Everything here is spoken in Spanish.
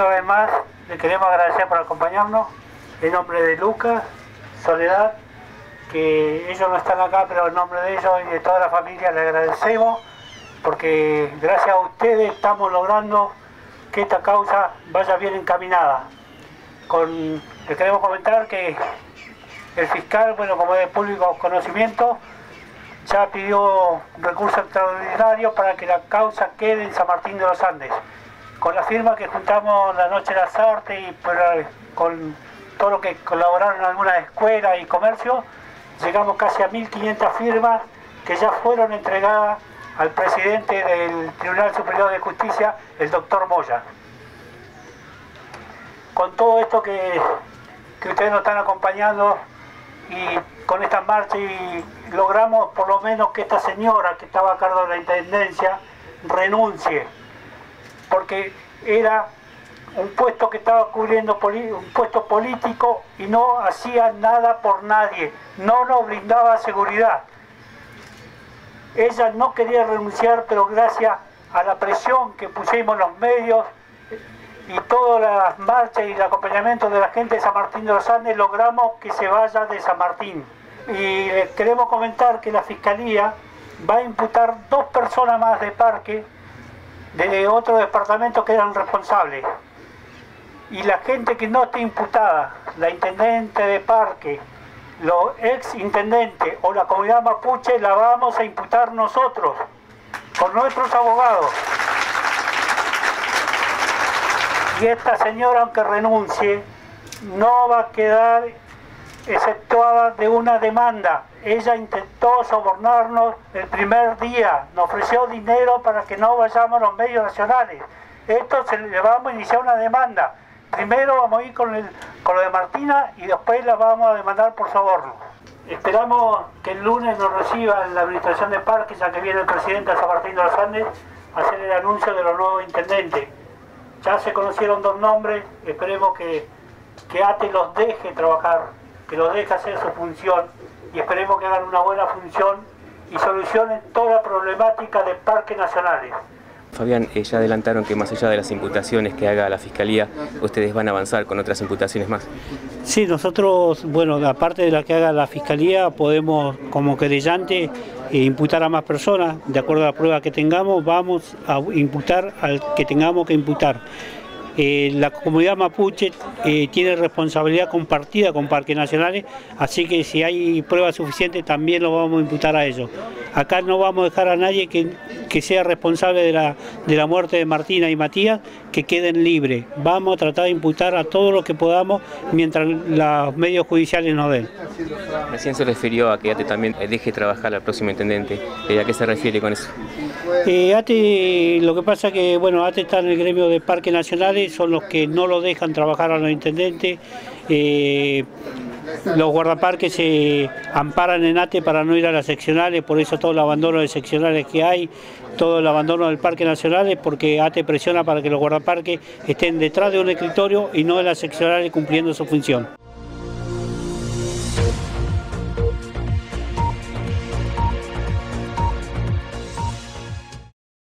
una vez más le queremos agradecer por acompañarnos en nombre de Lucas, Soledad, que ellos no están acá, pero en nombre de ellos y de toda la familia le agradecemos porque gracias a ustedes estamos logrando que esta causa vaya bien encaminada. Con, les queremos comentar que el fiscal, bueno, como es de público conocimiento, ya pidió recurso extraordinario para que la causa quede en San Martín de los Andes. Con la firma que juntamos la noche de las artes y con todo lo que colaboraron algunas escuelas y comercio, llegamos casi a 1.500 firmas que ya fueron entregadas al presidente del Tribunal Superior de Justicia, el doctor Moya. Con todo esto que, ustedes nos están acompañando y con esta marcha logramos por lo menos que esta señora que estaba a cargo de la Intendencia renuncie, porque era un puesto que estaba cubriendo un puesto político y no hacía nada por nadie, no nos brindaba seguridad. Ella no quería renunciar, pero gracias a la presión que pusimos los medios y todas las marchas y el acompañamiento de la gente de San Martín de los Andes, logramos que se vaya de San Martín. Y queremos comentar que la Fiscalía va a imputar dos personas más de parque de otro departamento que eran responsables y la gente que no esté imputada, la intendente de parque, los ex intendentes o la comunidad mapuche, la vamos a imputar nosotros, con nuestros abogados. Y esta señora, aunque renuncie, no va a quedar exceptuada de una demanda. Ella intentó sobornarnos el primer día, nos ofreció dinero para que no vayamos a los medios nacionales. Esto se le vamos a iniciar una demanda. Primero vamos a ir con, el, con lo de Martina y después la vamos a demandar por soborno. Esperamos que el lunes nos reciba la administración de parques, ya que viene el presidente de San Martín de los a hacer el anuncio de los nuevos intendentes. Ya se conocieron dos nombres, esperemos que, que ATE los deje trabajar, que los deje hacer su función y esperemos que hagan una buena función y solucionen toda la problemática de parques nacionales. Fabián, eh, ya adelantaron que más allá de las imputaciones que haga la Fiscalía, ustedes van a avanzar con otras imputaciones más. Sí, nosotros, bueno, aparte de la que haga la Fiscalía, podemos como querellante eh, imputar a más personas, de acuerdo a la prueba que tengamos, vamos a imputar al que tengamos que imputar. Eh, la comunidad mapuche eh, tiene responsabilidad compartida con parques nacionales, así que si hay pruebas suficientes también lo vamos a imputar a ellos. Acá no vamos a dejar a nadie que, sea responsable de la, de la muerte de Martina y Matías, que queden libres. Vamos a tratar de imputar a todo lo que podamos mientras los medios judiciales nos den. Recién se refirió a que ATE también deje trabajar al próximo intendente. ¿A qué se refiere con eso? Eh, ATE, lo que pasa es que bueno, ATE está en el gremio de parques nacionales, son los que no lo dejan trabajar a los intendentes. Eh, los guardaparques se amparan en ATE para no ir a las seccionales, por eso todo el abandono de seccionales que hay, todo el abandono del Parque Nacional es porque ATE presiona para que los guardaparques estén detrás de un escritorio y no en las seccionales cumpliendo su función.